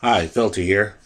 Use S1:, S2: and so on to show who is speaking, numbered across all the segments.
S1: Hi, Filter here.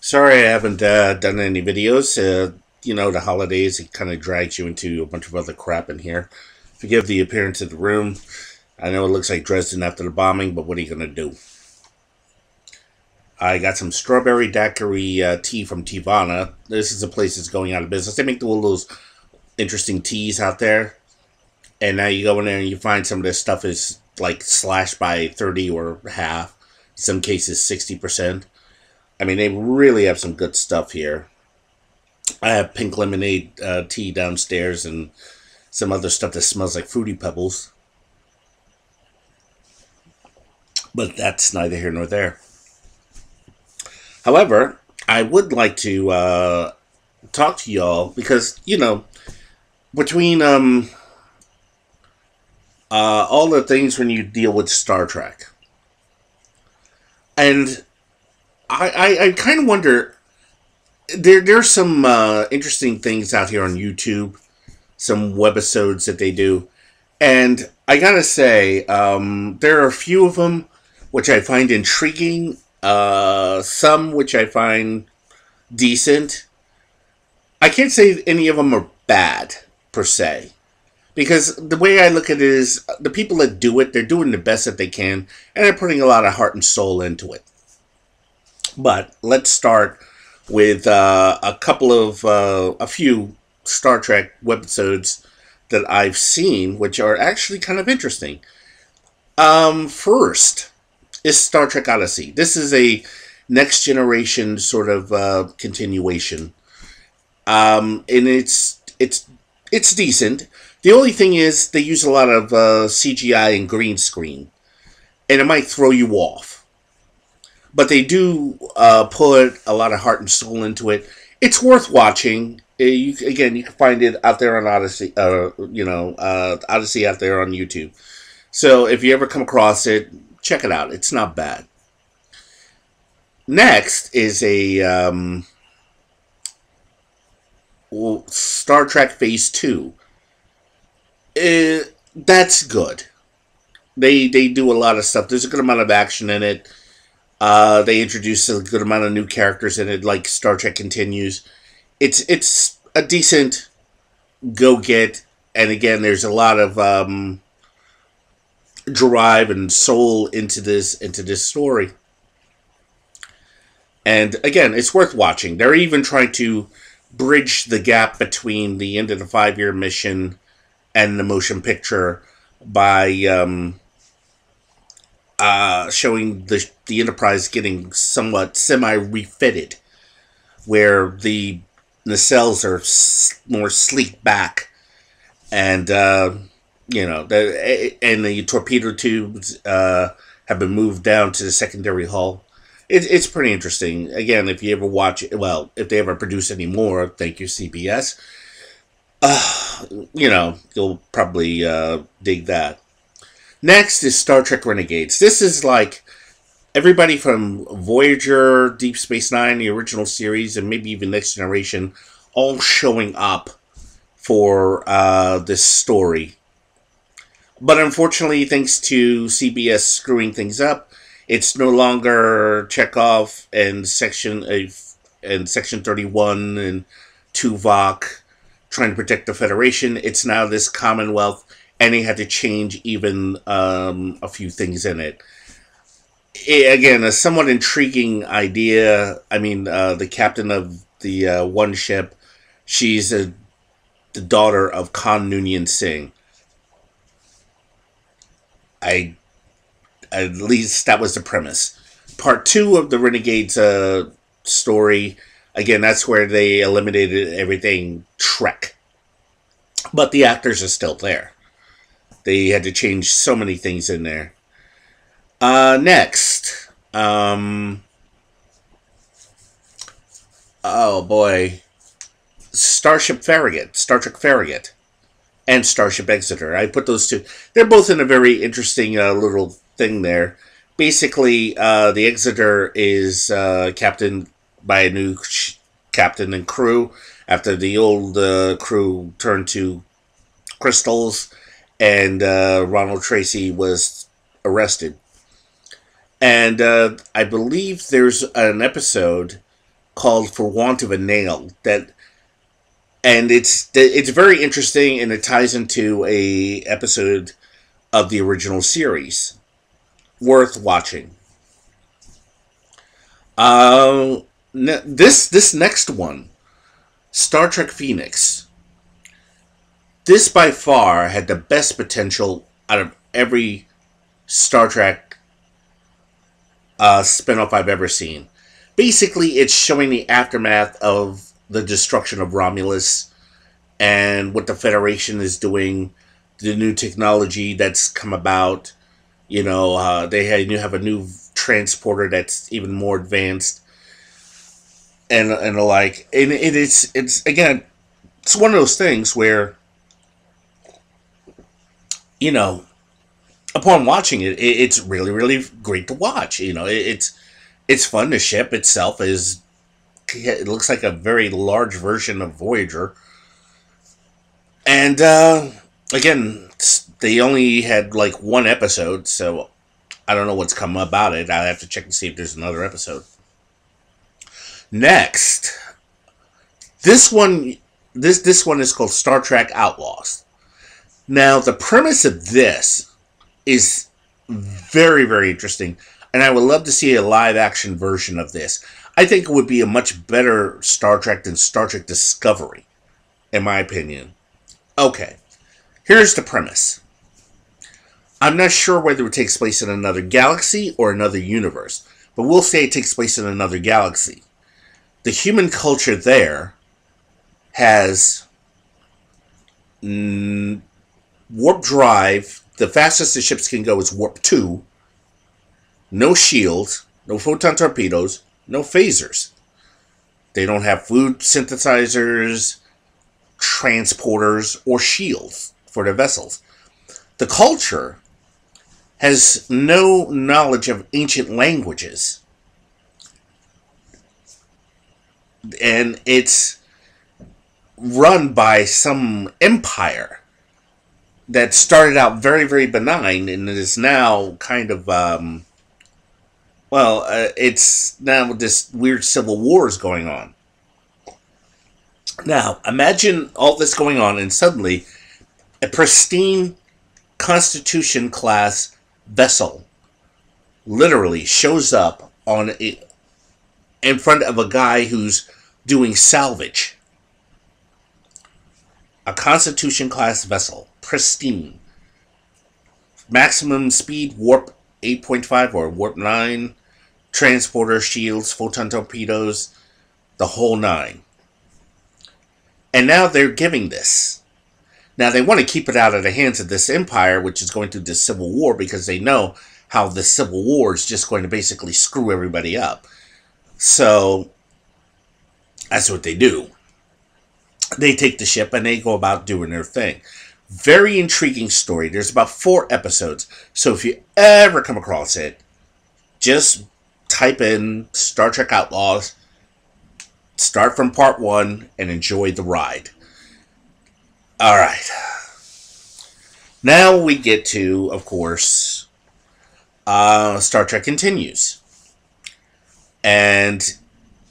S1: Sorry I haven't uh, done any videos. Uh, you know, the holidays, it kind of drags you into a bunch of other crap in here. Forgive the appearance of the room. I know it looks like Dresden after the bombing, but what are you going to do? I got some strawberry daiquiri uh, tea from Teavana. This is a place that's going out of business. They make all those interesting teas out there. And now you go in there and you find some of this stuff is like slashed by 30 or half some cases 60%. I mean, they really have some good stuff here. I have pink lemonade uh, tea downstairs and some other stuff that smells like Fruity Pebbles. But that's neither here nor there. However, I would like to uh, talk to y'all because, you know, between um, uh, all the things when you deal with Star Trek, and I, I, I kind of wonder. There, there's some uh, interesting things out here on YouTube, some webisodes that they do, and I gotta say, um, there are a few of them which I find intriguing, uh, some which I find decent. I can't say any of them are bad per se. Because the way I look at it is the people that do it, they're doing the best that they can, and they're putting a lot of heart and soul into it. But let's start with uh, a couple of, uh, a few Star Trek webisodes that I've seen, which are actually kind of interesting. Um, first is Star Trek Odyssey. This is a next generation sort of uh, continuation, um, and it's it's it's decent. The only thing is they use a lot of uh, CGI and green screen, and it might throw you off. But they do uh, put a lot of heart and soul into it. It's worth watching. Uh, you, again, you can find it out there on Odyssey. Uh, you know, uh, Odyssey out there on YouTube. So if you ever come across it, check it out. It's not bad. Next is a um, Star Trek Phase Two uh, that's good. They they do a lot of stuff. There's a good amount of action in it. Uh, they introduce a good amount of new characters in it, like Star Trek continues. It's it's a decent go get, and again, there's a lot of um, drive and soul into this into this story. And again, it's worth watching. They're even trying to bridge the gap between the end of the five year mission and the motion picture by um, uh, showing the the Enterprise getting somewhat semi refitted, where the nacelles are more sleek back, and uh, you know the and the torpedo tubes uh, have been moved down to the secondary hull. It, it's pretty interesting. Again, if you ever watch it, well, if they ever produce any more, thank you CBS uh, you know, you'll probably uh, dig that. Next is Star Trek Renegades. This is like everybody from Voyager, Deep Space Nine, the original series, and maybe even Next Generation, all showing up for uh, this story. But unfortunately, thanks to CBS screwing things up, it's no longer Chekov and Section uh, and Section Thirty One and Tuvok trying to protect the Federation. It's now this Commonwealth, and he had to change even um, a few things in it. it. Again, a somewhat intriguing idea. I mean, uh, the captain of the uh, one ship, she's a, the daughter of Khan Noonien Singh. I, at least that was the premise. Part two of the Renegades uh, story Again, that's where they eliminated everything Trek. But the actors are still there. They had to change so many things in there. Uh, next. Um, oh boy. Starship Farragut, Star Trek Farragut, and Starship Exeter. I put those two. They're both in a very interesting uh, little thing there. Basically, uh, the Exeter is uh, Captain by a new captain and crew after the old uh, crew turned to crystals and uh, Ronald Tracey was arrested. And uh, I believe there's an episode called "For Want of a Nail" that, and it's it's very interesting, and it ties into a episode of the original series, worth watching. This this next one, Star Trek Phoenix. This by far had the best potential out of every Star Trek uh, spinoff I've ever seen. Basically, it's showing the aftermath of the destruction of Romulus and what the Federation is doing, the new technology that's come about. You know, uh, they had, you have a new transporter that's even more advanced, and and the like. And it is it's again, it's one of those things where, you know, upon watching it, it, it's really really great to watch. You know, it, it's it's fun. The ship itself is it looks like a very large version of Voyager, and uh, again, they only had like one episode, so I don't know what's come about it. I have to check to see if there's another episode. Next, this one, this this one is called Star Trek Outlaws. Now, the premise of this is very, very interesting. And I would love to see a live action version of this. I think it would be a much better Star Trek than Star Trek Discovery, in my opinion. Okay, here's the premise. I'm not sure whether it takes place in another galaxy or another universe, but we'll say it takes place in another galaxy. The human culture there has warp drive the fastest the ships can go is warp 2. No shields, no photon torpedoes, no phasers. They don't have food synthesizers, transporters, or shields for their vessels. The culture has no knowledge of ancient languages. And it's run by some empire that started out very, very benign and is now kind of, um, well, uh, it's now this weird civil war is going on. Now, imagine all this going on, and suddenly a pristine Constitution class vessel literally shows up on a, in front of a guy who's doing salvage. A Constitution class vessel pristine. Maximum speed, warp 8.5 or warp 9, transporter shields, photon torpedoes, the whole nine. And now they're giving this. Now they want to keep it out of the hands of this empire, which is going through this civil war, because they know how the civil war is just going to basically screw everybody up. So that's what they do. They take the ship and they go about doing their thing. Very intriguing story. There's about four episodes. So if you ever come across it, just type in Star Trek Outlaws, start from part one, and enjoy the ride. All right. Now we get to, of course, uh, Star Trek Continues. And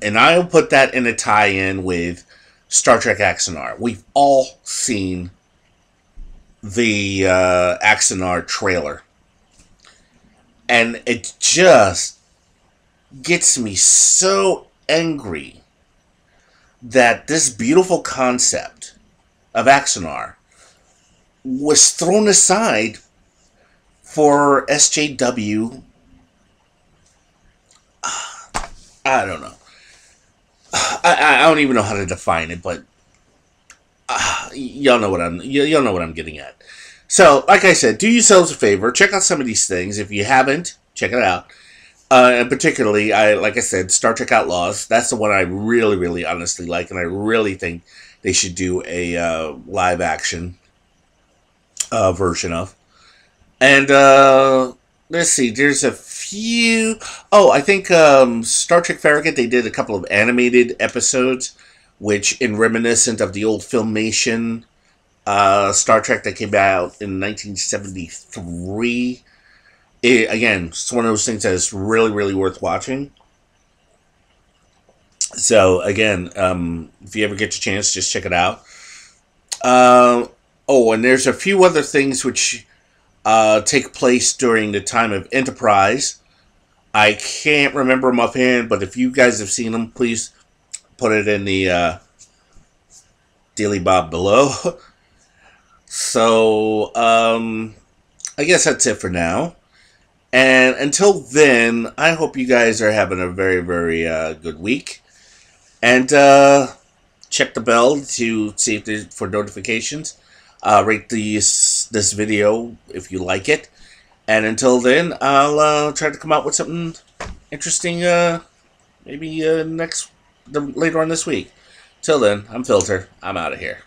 S1: and I'll put that in a tie-in with Star Trek Axanar. We've all seen the uh, Axanar trailer. And it just gets me so angry that this beautiful concept of Axanar was thrown aside for SJW. I don't know. I, I don't even know how to define it, but uh, y'all know what I'm y'all know what I'm getting at. So, like I said, do yourselves a favor, check out some of these things. If you haven't, check it out. Uh, and particularly, I like I said, Star Trek Outlaws. That's the one I really, really, honestly like, and I really think they should do a uh, live action uh, version of. And uh, let's see, there's a few. Oh, I think um, Star Trek Farragut. They did a couple of animated episodes which in reminiscent of the old filmation uh, Star Trek that came out in 1973. it, again, it's one of those things that is really, really worth watching. So again, um, if you ever get the chance, just check it out. Uh, oh, and there's a few other things which uh, take place during the time of Enterprise. I can't remember them offhand, but if you guys have seen them, please put it in the uh, Daily Bob below. so, um, I guess that's it for now. And until then, I hope you guys are having a very, very uh, good week. And uh, check the bell to see if there's for notifications. Uh, rate these, this video if you like it. And until then, I'll uh, try to come out with something interesting uh, maybe uh, next later on this week. Till then, I'm Filter. I'm out of here.